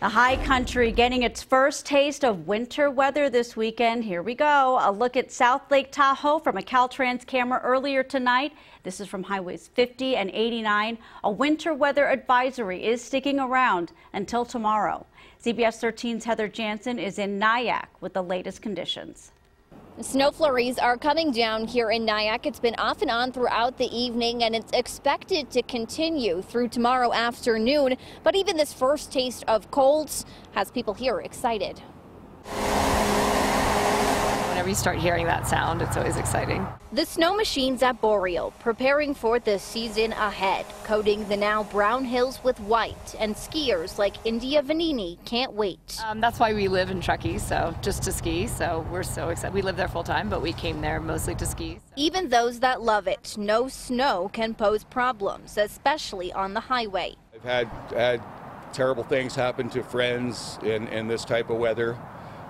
The high country getting its first taste of winter weather this weekend. Here we go. A look at South Lake Tahoe from a Caltrans camera earlier tonight. This is from highways 50 and 89. A winter weather advisory is sticking around until tomorrow. CBS 13's Heather Jansen is in Nyack with the latest conditions. Snow flurries are coming down here in Nyack. It's been off and on throughout the evening and it's expected to continue through tomorrow afternoon. But even this first taste of colds has people here excited whenever you start hearing that sound, it's always exciting. The snow machines at Boreal preparing for the season ahead, coating the now brown hills with white, and skiers like India Vanini can't wait. Um, that's why we live in Truckee, so just to ski. So we're so excited. We live there full time, but we came there mostly to ski. So. Even those that love it, no snow can pose problems, especially on the highway. I've had had terrible things happen to friends in, in this type of weather.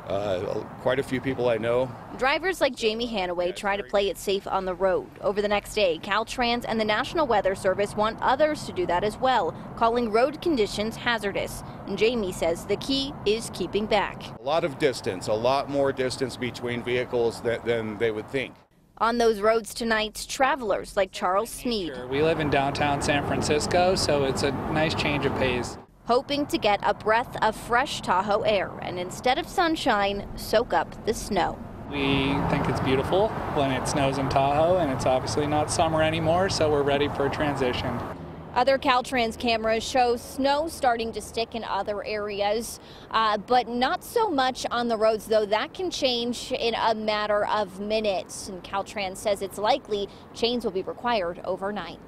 Uh, quite a few people I know. Drivers like Jamie Hanaway try to play it safe on the road. Over the next day, Caltrans and the National Weather Service want others to do that as well, calling road conditions hazardous. And Jamie says the key is keeping back. A lot of distance, a lot more distance between vehicles than, than they would think. On those roads tonight, travelers like Charles Smead. We live in downtown San Francisco, so it's a nice change of pace hoping to get a breath of fresh Tahoe air and instead of sunshine, soak up the snow. We think it's beautiful when it snows in Tahoe, and it's obviously not summer anymore, so we're ready for a transition. Other Caltrans cameras show snow starting to stick in other areas, uh, but not so much on the roads, though that can change in a matter of minutes. And Caltrans says it's likely chains will be required overnight.